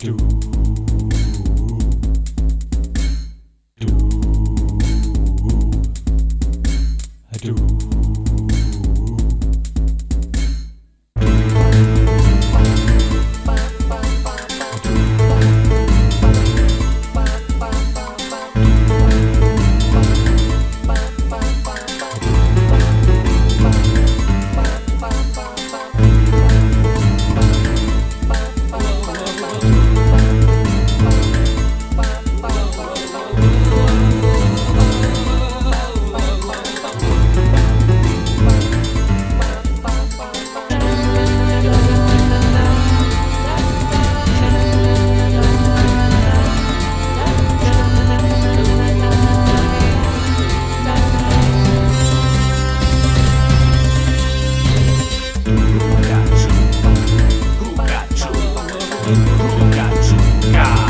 do. do. do. Surucatica.